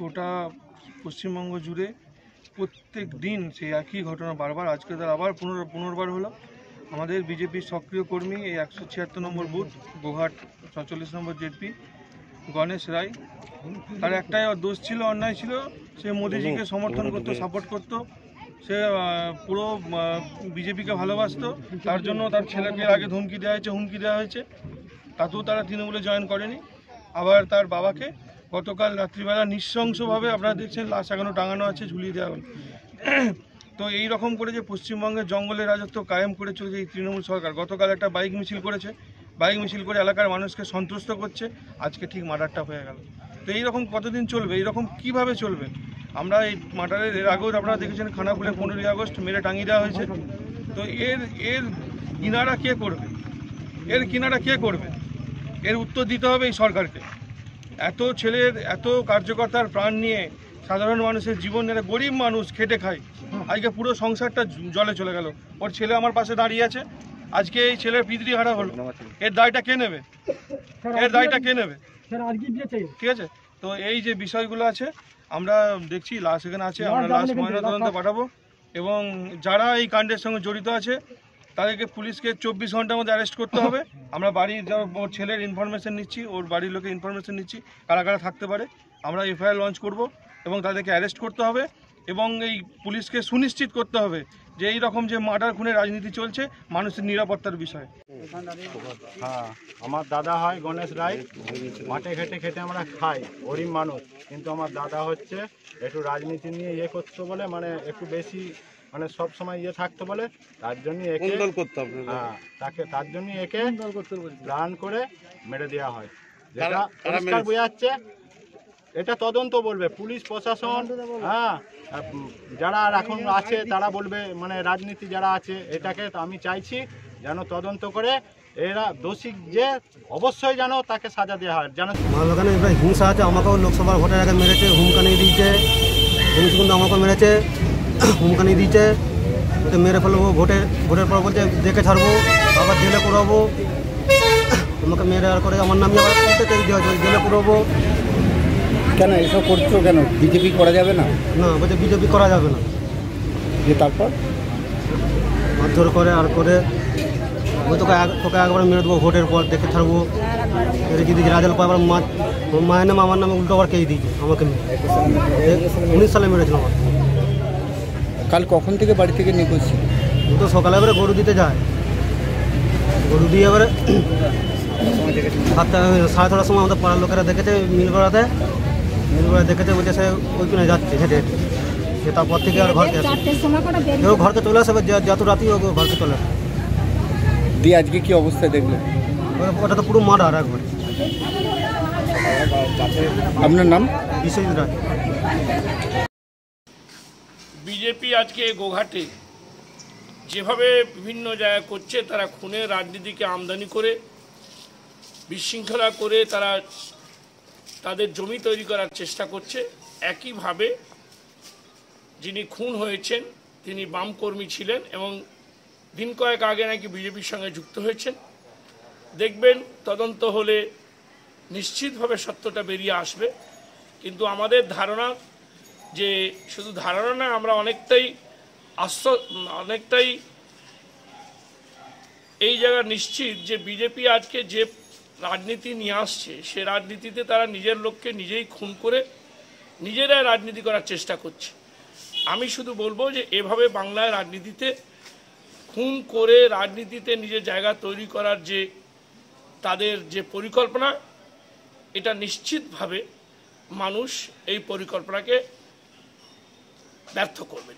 গোটা পশ্চিমবঙ্গ জুড়ে প্রত্যেক দিন সেই একই ঘটনা বারবার। আজকে তার আবার পুনর পুনর্বার হলো। আমাদের বিজেপির সক্রিয় কর্মী এই একশো ছিয়াত্তর নম্বর বুথ গোঘাট ছচল্লিশ নম্বর জেপি গণেশ রায়। তার একটাই দোষ ছিল অন্যায় ছিল সে মোদিজিকে সমর্থন করতো সাপোর্ট করতো। সে পুরো বিজেপিকে ভালোবাসতো। তার জন্য তার ছেলেকে আগে ধমকি দেওয়া হয়েছে হুমকি দেওয়া হয়েছে। তাতেও তারা তৃণমূলে জয়েন করেনি। আবার তার বাবাকে গতকাল রাত্রিবেলা নৃশংসভাবে আপনারা দেখছেন লাশ এখনও টাঙানো আছে, ঝুলিয়ে দেওয়া তো এই রকম করে যে পশ্চিমবঙ্গে জঙ্গলের রাজত্ব কায়েম করে চলেছে এই তৃণমূল সরকার, গতকাল একটা বাইক মিছিল করেছে। বাইক মিছিল করে এলাকার মানুষকে সন্তুষ্ট করছে, আজকে ঠিক মার্ডারটা হয়ে গেল। তো এইরকম কতদিন চলবে এইরকম কীভাবে চলবে? আমরা এই মার্ডারের এর আগেও আপনারা দেখেছেন খানাকুলে পনেরোই আগস্ট মেরে টাঙিয়ে দেওয়া হয়েছে। তো এর এর কিনারা কে করবে? এর কিনারা কে করবে? এর উত্তর দিতে হবে এই সরকারকে। এত ছেলের এত কার্যকর্তার প্রাণ নিয়ে সাধারণ মানুষের জীবন যারা গরিব মানুষ খেটে খায়। আজকে পুরো সংসারটা জলে চলে গেল। ওর ছেলে আমার পাশে দাঁড়িয়ে আছে। আজকে এই ছেলের পিতৃ হারা হলো। এর দায়টা কে নেবে? এর দায়টা কে নেবে? ঠিক আছে? তো এই যে বিষয়গুলো আছে আমরা দেখছি লাশ এখানে আছে আমরা লাশ ময়নাতদন্তে পাঠাবো। এবং যারা এই কাণ্ডের সঙ্গে জড়িত আছে তাদেরকে পুলিশকে চব্বিশ ঘণ্টার মধ্যে অ্যারেস্ট করতে হবে। আমরা বাড়ির যা ওর ছেলের ইনফরমেশন নিচ্ছি, ওর বাড়ির লোকের ইনফরমেশন নিচ্ছি, কারা কারা থাকতে পারে। আমরা এফআইআর লঞ্চ করব এবং তাদেরকে অ্যারেস্ট করতে হবে এবং এই পুলিশকে সুনিশ্চিত করতে হবে যে এই রকম যে মার্ডার খুনের রাজনীতি চলছে, মানুষের নিরাপত্তার বিষয়। হ্যাঁ আমার দাদা হয় গণেশ রায়। মাঠে ঘেটে খেটে আমরা খাই, গরিব মানুষ। কিন্তু আমার দাদা হচ্ছে একটু রাজনীতি নিয়ে ইয়ে করতে বলে মানে একটু বেশি মানে সব সময় ইয়ে থাকতে বলে তার জন্য একে করতে হবে। হ্যাঁ তাকে তার জন্য একে প্ল্যান করে মেরে দেওয়া হয়। যেটা কারা- কারা পরিষ্কার বোঝাচ্ছে এটা তদন্ত বলবে পুলিশ প্রশাসন হ্যাঁ যারা আর এখন আছে তারা বলবে মানে রাজনীতি যারা আছে এটাকে তো আমি চাইছি যেন তদন্ত করে এরা দোষী যে অবশ্যই যেন তাকে সাজা দেওয়া হয় যেন এবার হিংসা আছে আমাকেও লোকসভার ভোটের আগে মেরেছে হুমকানি দিয়েছে হুমকি কিন্তু আমাকে মেরেছে। হুমকানি দিয়েছে। ওকে মেরে ফেলব ভোটে ভোটের পর বলছে দেখে ছাড়বো আবার জেলে পুরাবো। আমাকে মেরে আর করে আমার নামে আবার দেওয়া হয়েছে, জেলে পুরাবো। কেন এসব করছ কেন? বিজেপি করা যাবে না? না বলছে বিজেপি করা যাবে না। যে তারপর? মারধর করে আর করে ওই তোকে তোকে একবার মেরে দেবো ভোটের পর দেখে ছাড়বো। এর যদি রাজাল পায় আবার মা মায়ের নামে আমার নামে উল্টো আবার কে দিয়েছে আমাকে উনিশ সালে মেরেছিল আমার। কাল কখন থেকে বাড়ি থেকে নিখোঁজ ছিল? ও তো সকালে এবারে গরু দিতে যায়। গরু দিয়ে এবারে সাতটা সাড়ে ছটার সময় আমাদের পাড়ার লোকেরা দেখেছে মিল করাতে মিল করা দেখেছে বলছে সে ওইখানে যাচ্ছে হেঁটে সে তারপর থেকে আর ঘরকে আসে। করে ঘরকে চলে আসে যত রাতি ও ঘরকে চলে আসে। দিয়ে আজকে কি অবস্থায় দেখলেন ওটা- তো পুরো মার্ডার একবারে। আপনার নাম? বিশ্বজিৎ রায়। বিজেপি আজকে গোঘাটে যেভাবে বিভিন্ন জায়গায় করছে, তারা খুনের রাজনীতিকে আমদানি করে, বিশৃঙ্খলা করে তারা তাদের জমি তৈরি করার চেষ্টা করছে। একইভাবে যিনি খুন হয়েছেন, তিনি বাম কর্মী ছিলেন এবং দিন কয়েক আগে নাকি বিজেপির সঙ্গে যুক্ত হয়েছেন। দেখবেন তদন্ত হলে নিশ্চিতভাবে সত্যটা বেরিয়ে আসবে। কিন্তু আমাদের ধারণা যে শুধু ধারণা না, আমরা অনেকটাই আশ্ব, অনেকটাই এই জায়গা নিশ্চিত যে বিজেপি আজকে যে রাজনীতি নিয়ে আসছে, সে রাজনীতিতে তারা নিজের লোককে নিজেই খুন করে নিজেরাই রাজনীতি করার চেষ্টা করছে। আমি শুধু বলব যে এভাবে বাংলায় রাজনীতিতে খুন করে রাজনীতিতে নিজের জায়গা তৈরি করার যে তাদের যে পরিকল্পনা, এটা নিশ্চিতভাবে মানুষ এই পরিকল্পনাকে ব্যর্থ করবেন